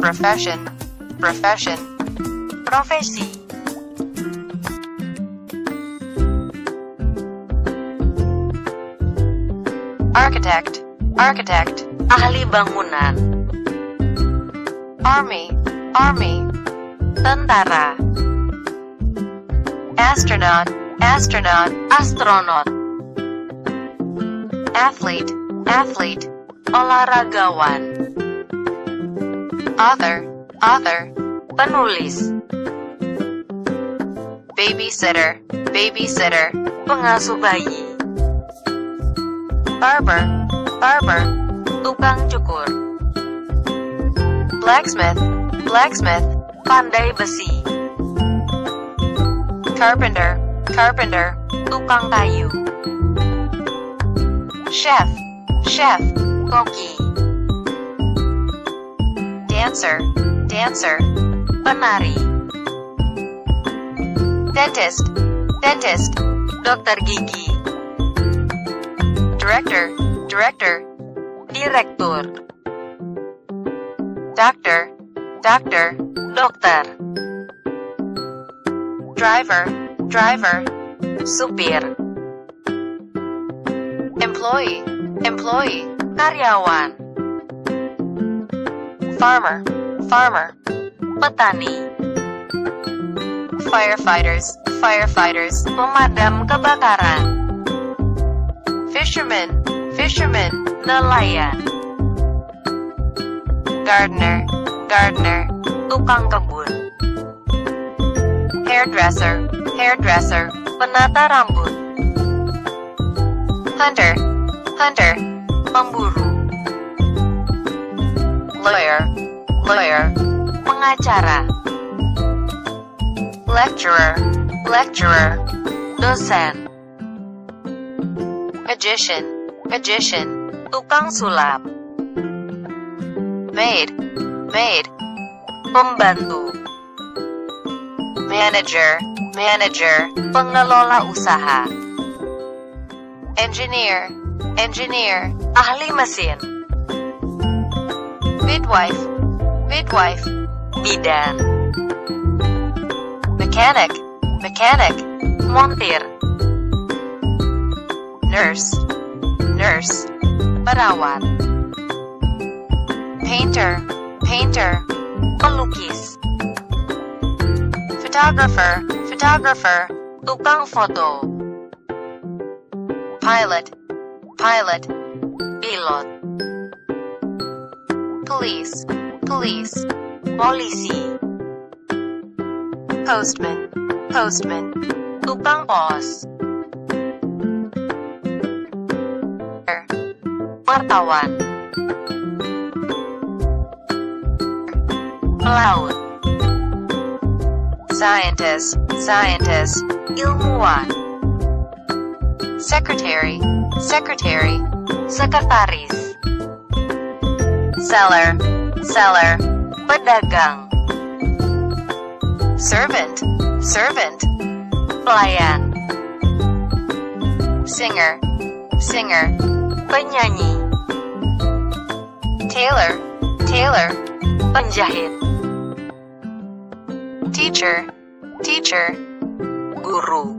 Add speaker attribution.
Speaker 1: profession, profession,
Speaker 2: profesi,
Speaker 1: architect, architect,
Speaker 2: ahli bangunan,
Speaker 1: army, army,
Speaker 2: tentara,
Speaker 1: astronaut, astronaut,
Speaker 2: astronot,
Speaker 1: athlete, athlete,
Speaker 2: olahragawan,
Speaker 1: author, author,
Speaker 2: penulis,
Speaker 1: babysitter, babysitter,
Speaker 2: pengasuh bayi,
Speaker 1: barber, barber,
Speaker 2: tukang cukur,
Speaker 1: blacksmith, blacksmith,
Speaker 2: pandai besi,
Speaker 1: carpenter, carpenter,
Speaker 2: tukang kayu,
Speaker 1: chef, chef,
Speaker 2: koki,
Speaker 1: dancer, dancer,
Speaker 2: penari,
Speaker 1: dentist, dentist,
Speaker 2: dokter gigi,
Speaker 1: director, director,
Speaker 2: direktur,
Speaker 1: doctor, doctor,
Speaker 2: dokter,
Speaker 1: driver, driver,
Speaker 2: supir,
Speaker 1: employee, employee,
Speaker 2: karyawan,
Speaker 1: farmer, farmer,
Speaker 2: petani,
Speaker 1: firefighters, firefighters,
Speaker 2: pemadam kebakaran,
Speaker 1: fisherman, fisherman,
Speaker 2: nelayan,
Speaker 1: gardener, gardener,
Speaker 2: tukang kebun,
Speaker 1: hairdresser, hairdresser,
Speaker 2: penata rambut,
Speaker 1: hunter, hunter,
Speaker 2: pemburu,
Speaker 1: lawyer, lawyer,
Speaker 2: pengacara,
Speaker 1: lecturer, lecturer,
Speaker 2: dosen,
Speaker 1: magician, magician,
Speaker 2: tukang sulap,
Speaker 1: maid, maid,
Speaker 2: pembantu,
Speaker 1: manager, manager,
Speaker 2: pengelola usaha,
Speaker 1: engineer, engineer,
Speaker 2: ahli mesin,
Speaker 1: midwife, midwife,
Speaker 2: bidan,
Speaker 1: mechanic, mechanic,
Speaker 2: montir,
Speaker 1: nurse, nurse,
Speaker 2: perawat,
Speaker 1: painter, painter,
Speaker 2: pelukis,
Speaker 1: photographer, photographer,
Speaker 2: tukang foto,
Speaker 1: pilot, pilot,
Speaker 2: pilot,
Speaker 1: police, police,
Speaker 2: polisi,
Speaker 1: postman, postman,
Speaker 2: tukang pos, wartawan, pelaut,
Speaker 1: scientist, scientist,
Speaker 2: ilmuwan,
Speaker 1: secretary, secretary,
Speaker 2: sekretaris,
Speaker 1: seller, seller,
Speaker 2: pedagang,
Speaker 1: servant, servant,
Speaker 2: pelayan,
Speaker 1: singer, singer,
Speaker 2: penyanyi,
Speaker 1: tailor, tailor,
Speaker 2: penjahit,
Speaker 1: teacher, teacher,
Speaker 2: guru,